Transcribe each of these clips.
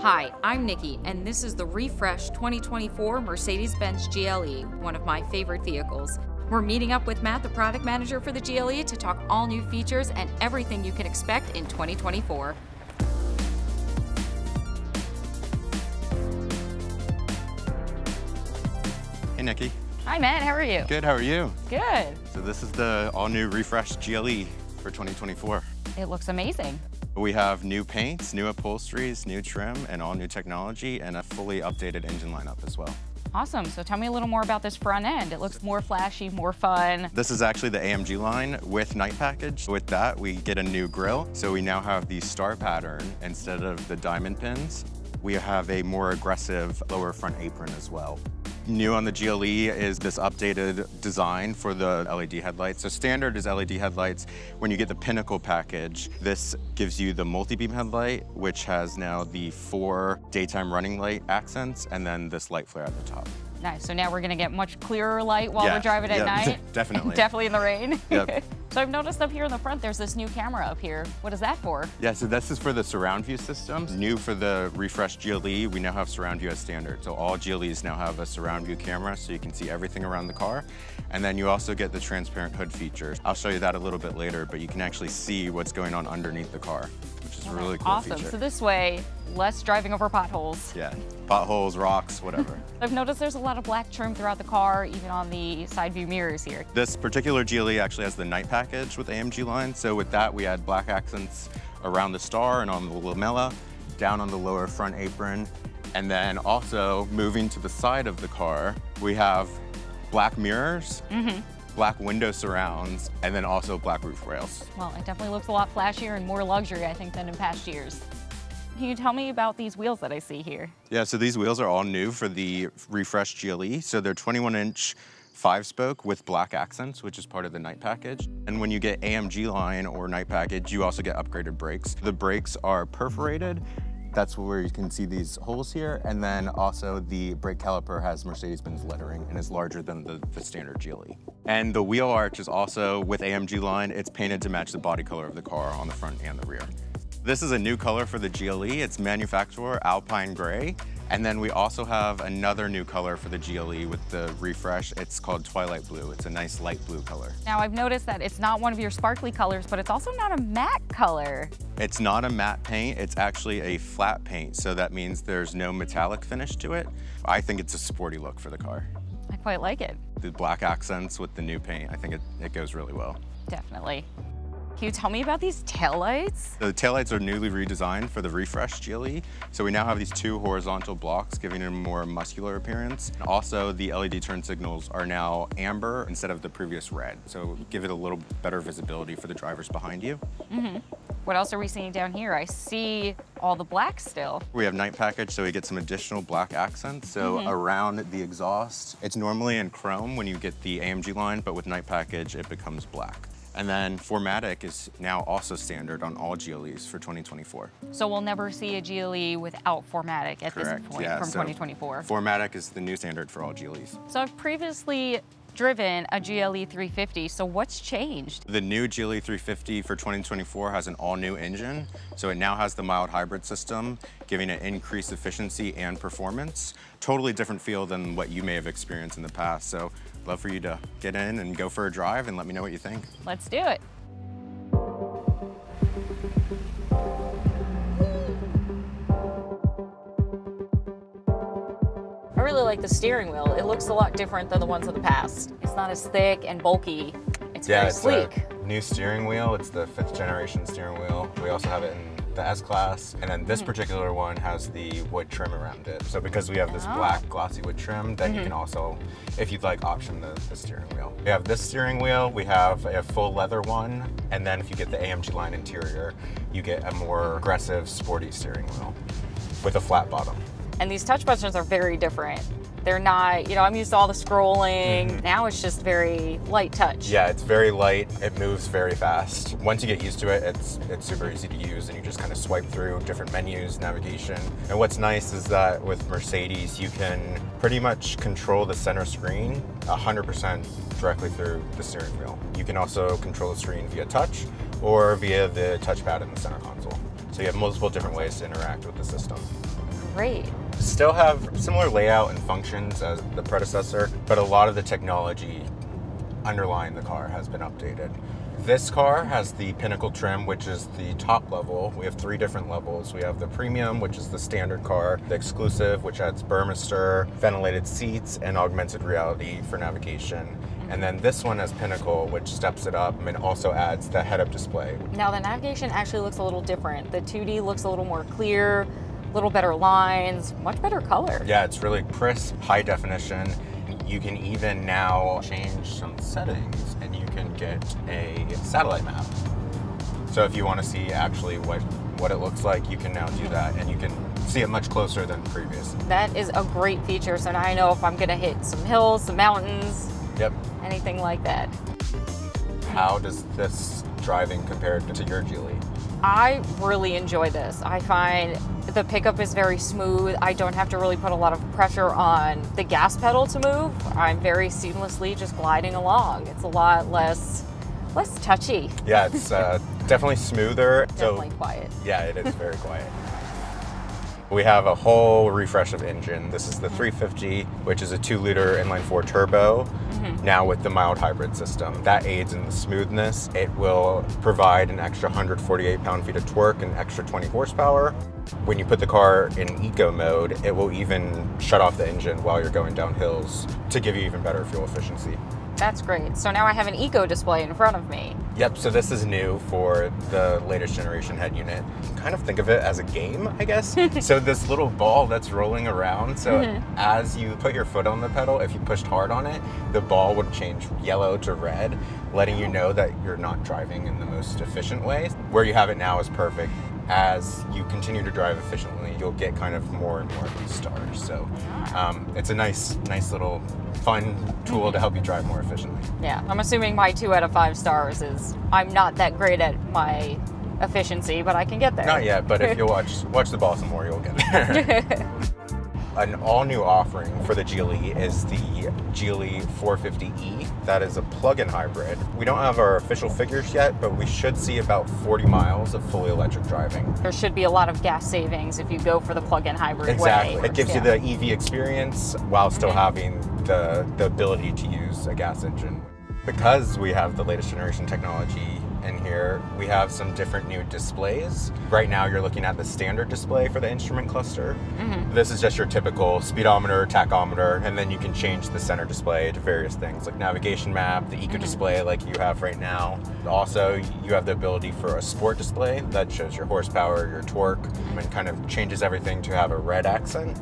Hi, I'm Nikki, and this is the refresh 2024 Mercedes Benz GLE, one of my favorite vehicles. We're meeting up with Matt, the product manager for the GLE, to talk all new features and everything you can expect in 2024. Hey, Nikki. Hi, Matt. How are you? Good, how are you? Good. So this is the all-new refreshed GLE for 2024. It looks amazing. We have new paints, new upholsteries, new trim, and all new technology, and a fully updated engine lineup as well. Awesome. So tell me a little more about this front end. It looks more flashy, more fun. This is actually the AMG line with night package. With that, we get a new grille. So we now have the star pattern instead of the diamond pins. We have a more aggressive lower front apron as well. New on the GLE is this updated design for the LED headlights. So standard is LED headlights. When you get the Pinnacle package, this gives you the multi-beam headlight, which has now the four daytime running light accents, and then this light flare at the top. Nice. So now we're going to get much clearer light while we're driving at yeah, night. definitely. Definitely in the rain. Yep. so I've noticed up here in the front, there's this new camera up here. What is that for? Yeah, so this is for the surround view systems. New for the refreshed GLE, we now have surround view as standard. So all GLEs now have a surround view camera so you can see everything around the car. And then you also get the transparent hood features. I'll show you that a little bit later, but you can actually see what's going on underneath the car, a really cool awesome. feature. So this way, less driving over potholes. yeah, potholes, rocks, whatever. I've noticed there's a lot of black trim throughout the car, even on the side view mirrors here. This particular GLE actually has the night package with AMG line. So with that, we add black accents around the star and on the lamella, down on the lower front apron. And then also moving to the side of the car, we have black mirrors, mm-hmm. Black window surrounds, and then also black roof rails. Well, it definitely looks a lot flashier and more luxury, I think, than in past years. Can you tell me about these wheels that I see here? Yeah, so these wheels are all new for the refreshed GLE. So they're 21 inch five spoke with black accents, which is part of the night package. And when you get AMG line or night package, you also get upgraded brakes. The brakes are perforated. That's where you can see these holes here. And then also the brake caliper has Mercedes-Benz lettering and is larger than the, the standard GLE. And the wheel arch is also with AMG line. It's painted to match the body color of the car on the front and the rear. This is a new color for the GLE. It's MANUFAKTUR Alpine Gray. And then we also have another new color for the GLE with the refresh. It's called Twilight Blue. It's a nice light blue color. Now, I've noticed that it's not one of your sparkly colors, but it's also not a matte color. It's not a matte paint, it's actually a flat paint. So that means there's no metallic finish to it. I think it's a sporty look for the car. I quite like it, The black accents with the new paint, I think it, it goes really well. definitely. Can you tell me about these taillights? The taillights are newly redesigned for the refresh GLE. So we now have these two horizontal blocks giving it a more muscular appearance. And also the LED turn signals are now amber instead of the previous red. So give it a little better visibility for the drivers behind you. Mhm. What else are we seeing down here? I see all the black still. We have night package, so we get some additional black accents. So mm-hmm. around the exhaust, it's normally in chrome when you get the AMG line, but with night package, it becomes black. And then 4MATIC is now also standard on all GLEs for 2024. So we'll never see a GLE without 4MATIC at Correct. this point yeah, from so 2024. 4MATIC is the new standard for all GLEs. So I've previously driven a GLE 350, so what's changed? The new GLE 350 for 2024 has an all-new engine, so it now has the mild hybrid system, giving it increased efficiency and performance. Totally different feel than what you may have experienced in the past. So love for you to get in and go for a drive and let me know what you think. Let's do it. Like the steering wheel. It looks a lot different than the ones of the past. It's not as thick and bulky. It's very sleek. a new steering wheel. It's the fifth generation steering wheel. We also have it in the S-Class, and then this particular one has the wood trim around it. So because we have this Oh. black glossy wood trim, then you can Mm-hmm. also, if you'd like, option the, the steering wheel. We have this steering wheel, we have a full leather one, and then if you get the AMG line interior, you get a more aggressive, sporty steering wheel with a flat bottom. And these touch buttons are very different They're not, you know, I'm used to all the scrolling. Mm-hmm. Now it's just very light touch. Yeah, it's very light. It moves very fast. Once you get used to it, it's it's super easy to use, and you just kind of swipe through different menus, navigation. And what's nice is that with Mercedes, you can pretty much control the center screen 100% directly through the steering wheel. You can also control the screen via touch or via the touchpad in the center console. So you have multiple different ways to interact with the system. Great. Still have similar layout and functions as the predecessor, but a lot of the technology underlying the car has been updated. This car has the Pinnacle trim, which is the top level. We have three different levels. We have the Premium, which is the standard car, the Exclusive, which adds Burmester, ventilated seats, and augmented reality for navigation. Mm-hmm. And then this one has Pinnacle, which steps it up and also adds the head-up display. Now the navigation actually looks a little different. The 2D looks a little more clear, little better lines, much better color. Yeah, it's really crisp, high definition. You can even now change some settings and you can get a satellite map. So if you want to see actually what, what it looks like, you can now do that and you can see it much closer than previous. That is a great feature. So now I know if I'm going to hit some hills, some mountains, Yep. anything like that. How does this driving compare to your GLE? I really enjoy this. I find the pickup is very smooth. I don't have to really put a lot of pressure on the gas pedal to move. I'm very seamlessly just gliding along. It's a lot less less touchy. Yeah, it's uh, definitely smoother. Definitely so, quiet. Yeah, it is very quiet. We have a whole refresh of engine. This is the 350, which is a 2 liter inline 4 turbo, mm-hmm. now with the mild hybrid system. That aids in the smoothness. It will provide an extra 148 pound feet of torque and extra 20 horsepower. When you put the car in eco mode, it will even shut off the engine while you're going down hills to give you even better fuel efficiency. That's great. So now I have an eco display in front of me. Yep, so this is new for the latest generation head unit. Kind of think of it as a game, I guess. so this little ball that's rolling around, so mm-hmm. as you put your foot on the pedal, if you pushed hard on it, the ball would change yellow to red, letting you know that you're not driving in the most efficient way. Where you have it now is perfect. As you continue to drive efficiently, you'll get kind of more and more of these stars. So um, it's a nice, nice little fun tool to help you drive more efficiently. Yeah, I'm assuming my two out of five stars is I'm not that great at my efficiency, but I can get there. Not yet, but if you watch watch the ball some more, you'll get there. An all-new offering for the GLE is the GLE 450e. That is a plug-in hybrid. We don't have our official figures yet, but we should see about 40 miles of fully electric driving. There should be a lot of gas savings if you go for the plug-in hybrid Exactly. way. It gives Yeah. you the EV experience while still having the, the ability to use a gas engine. Because we have the latest generation technology in here, we have some different new displays. Right now, you're looking at the standard display for the instrument cluster. Mm-hmm. This is just your typical speedometer, tachometer, and then you can change the center display to various things like navigation map, the eco mm-hmm. display like you have right now. Also, you have the ability for a sport display that shows your horsepower, your torque, and kind of changes everything to have a red accent.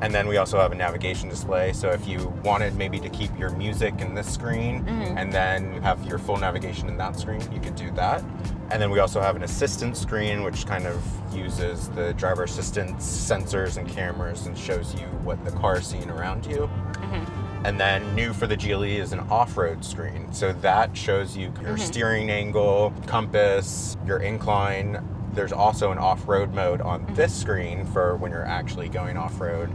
And then we also have a navigation display. So if you wanted maybe to keep your music in this screen mm-hmm. and then have your full navigation in that screen, you could do that. And then we also have an assistant screen, which kind of uses the driver assistance sensors and cameras and shows you what the car is seeing around you. Mm-hmm. And then new for the GLE is an off-road screen. So that shows you your mm-hmm. steering angle, compass, your incline. There's also an off-road mode on this screen for when you're actually going off-road.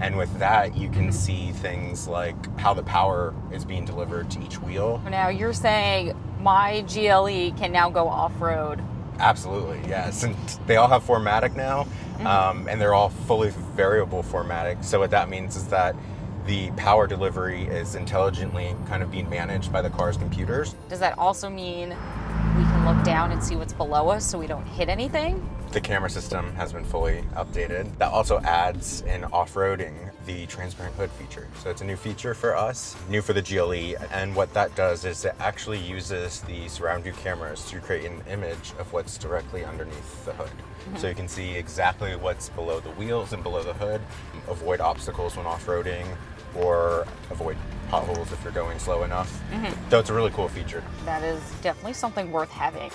And with that, you can see things like how the power is being delivered to each wheel. Now you're saying my GLE can now go off-road. Absolutely, yes. And they all have 4MATIC now, um, and they're all fully variable 4MATIC. So what that means is that the power delivery is intelligently kind of being managed by the car's computers. Does that also mean look down and see what's below us so we don't hit anything? The camera system has been fully updated. That also adds in off-roading the transparent hood feature. So it's a new feature for us, new for the GLE, and what that does is it actually uses the surround view cameras to create an image of what's directly underneath the hood. So you can see exactly what's below the wheels and below the hood, avoid obstacles when off-roading, or avoid potholes if you're going slow enough. Mm-hmm. So it's a really cool feature. That is definitely something worth having.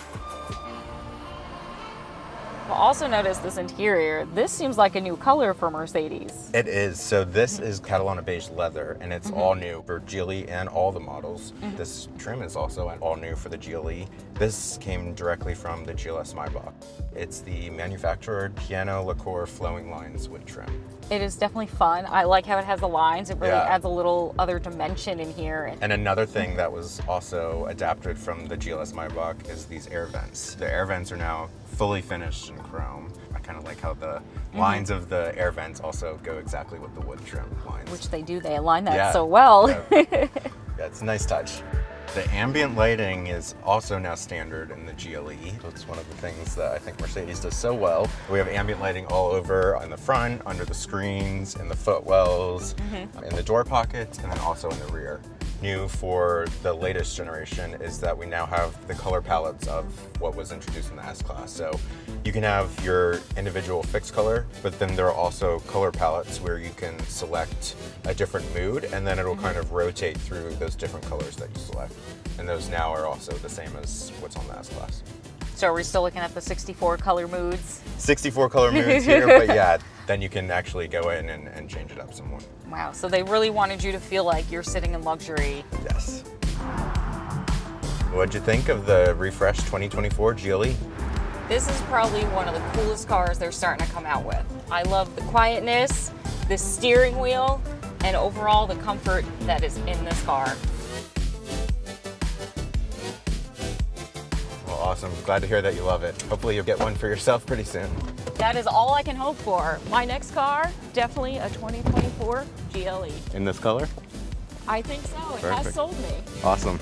Well, also notice this interior. This seems like a new color for Mercedes. It is. So this mm-hmm. is Catalana beige leather, and it's mm-hmm. all new for GLE and all the models. Mm-hmm. This trim is also all new for the GLE. This came directly from the GLS Maybach. It's the MANUFAKTUR piano lacquer flowing lines wood trim. It is definitely fun. I like how it has the lines. It really Yeah. adds a little other dimension in here. And And another thing that was also adapted from the GLS Maybach is these air vents. The air vents are now fully finished in chrome. I kind of like how the mm-hmm. lines of the air vents also go exactly with the wood trim lines. which they do, they align that Yeah. so well. Yeah. It's a nice touch. The ambient lighting is also now standard in the GLE. It's one of the things that I think Mercedes does so well. We have ambient lighting all over in the front, under the screens, in the footwells, mm-hmm. in the door pockets, and then also in the rear. New for the latest generation is that we now have the color palettes of what was introduced in the S Class. So you can have your individual fixed color, but then there are also color palettes where you can select a different mood and then it'll kind of mm-hmm. rotate through those different colors that you select. And those now are also the same as what's on the S Class. So are we still looking at the 64 color moods? 64 color moods here, but yeah, then you can actually go in and, and change it up some more. Wow, so they really wanted you to feel like you're sitting in luxury. Yes. What'd you think of the refreshed 2024 GLE? This is probably one of the coolest cars they're starting to come out with. I love the quietness, the steering wheel, and overall the comfort that is in this car. Awesome. Glad to hear that you love it. Hopefully you'll get one for yourself pretty soon. That is all I can hope for. My next car, definitely a 2024 GLE. In this color? I think so. It has sold me. Awesome.